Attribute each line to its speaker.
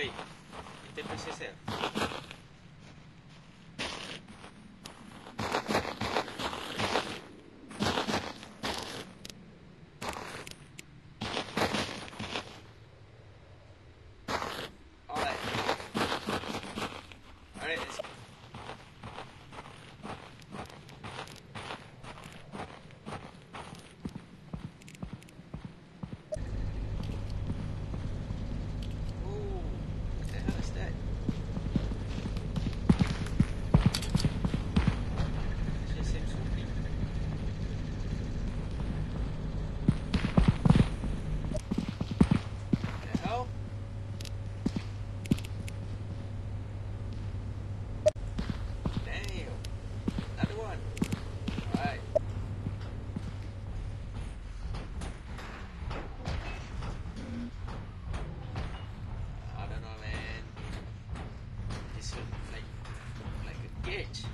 Speaker 1: aí. E tem 360. 位置。